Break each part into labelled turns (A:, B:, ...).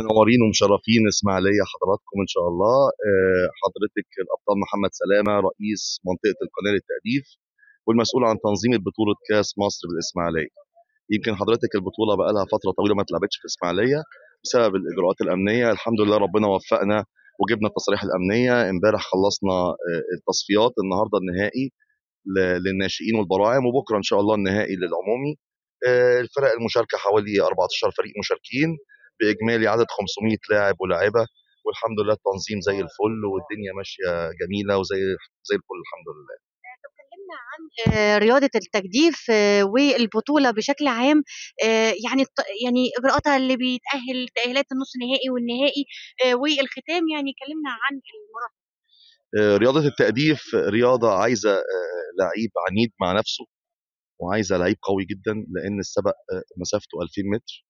A: منورين ومشرفين. اسماعيليه حضراتكم إن شاء الله. آه، حضرتك الأبطال محمد سلامة رئيس منطقة القناة للتأليف والمسؤول عن تنظيم بطولة كأس مصر بالإسماعيلية. يمكن حضرتك البطولة بقى لها فترة طويلة ما اتلعبتش في إسماعيلية بسبب الإجراءات الأمنية. الحمد لله ربنا وفقنا وجبنا التصاريح الأمنية. إمبارح خلصنا آه، التصفيات النهارده النهائي للناشئين والبراعم وبكرة إن شاء الله النهائي للعمومي. آه، الفرق المشاركة حوالي 14 فريق مشاركين. بإجمالي عدد 500 لاعب ولاعبه والحمد لله التنظيم زي الفل والدنيا ماشية جميلة وزي زي الفل الحمد لله.
B: اتكلمنا عن آه، رياضة التجديف آه، والبطولة بشكل عام آه، يعني يعني إجراءاتها اللي بيتأهل تأهيلات النص نهائي والنهائي آه، والختام يعني كلمنا عن المراحل
A: آه، رياضة التأديف رياضة عايزة آه، لعيب عنيد مع نفسه وعايزة لعيب قوي جدا لأن السبق آه، مسافته 2000 متر.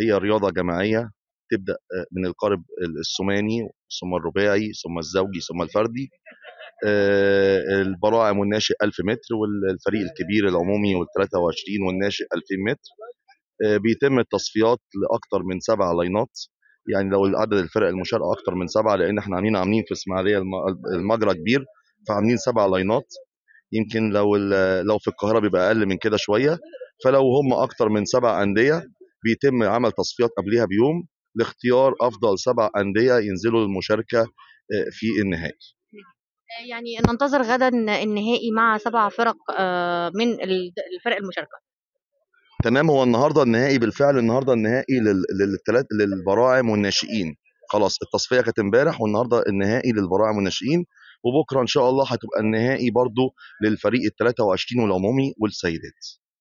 A: هي رياضة جماعية تبدأ آه، من القارب الثماني ثم الرباعي ثم الزوجي ثم الفردي آه، البراعم والناشئ 1000 متر والفريق الكبير العمومي وال 23 والناشئ 2000 متر آه، بيتم التصفيات لاكثر من سبع لاينات. يعني لو عدد الفرق المشاركة أكتر من سبعة لأن إحنا عاملين عاملين في إسماعيلية الم- المجرى كبير فعاملين سبع لاينات. يمكن لو لو في القاهرة بيبقى أقل من كده شوية. فلو هم أكتر من سبع أندية بيتم عمل تصفيات قبلها بيوم لاختيار أفضل سبع أندية ينزلوا المشاركة آه، في النهائي.
B: آه، يعني ننتظر غدا النهائي مع سبع فرق آه، من ال- الفرق المشاركة.
A: تمام هو النهارده النهائي بالفعل النهارده النهائي لل- للثلاث للبراعم والناشئين. خلاص التصفية كانت امبارح والنهارده النهائي للبراعم والناشئين. وبكرة إن شاء الله هتبقى النهائي برضو للفريق ال 23 والعمومي والسيدات.